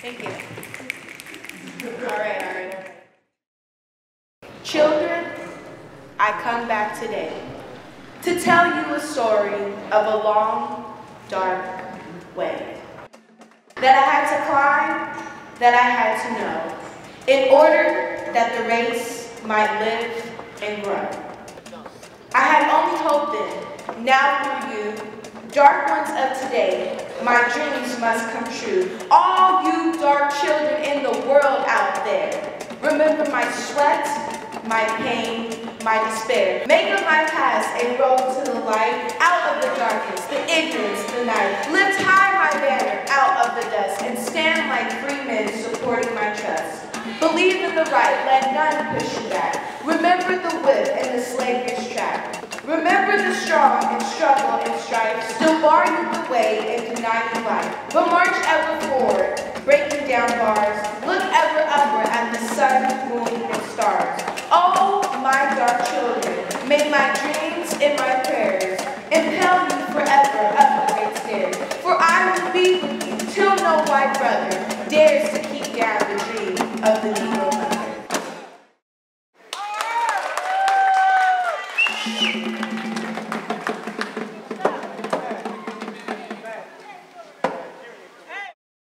Thank you. All right, all right, all right. Children, I come back today to tell you a story of a long, dark way that I had to climb, that I had to know, in order that the race might live and grow. I had only hope then, now through you, dark ones of today, my dreams must come true. All you dark children in the world out there, remember my sweat, my pain, my despair. Make of my past a road to the light, out of the darkness, the ignorance, the night. Lift high my banner out of the dust and stand like free men supporting my trust. Believe in the right, let none push you back. Remember the whip and the slavish trap. Remember the strong and struggle and strife still bar you the way and deny you life. But march ever forward, breaking down bars. Look ever upward at the sun, moon, and stars. Oh, my dark children, may my dreams and my prayers impel you forever up the great stairs. For I will be with you till no white brother dares to keep down the dream of the Negro mother.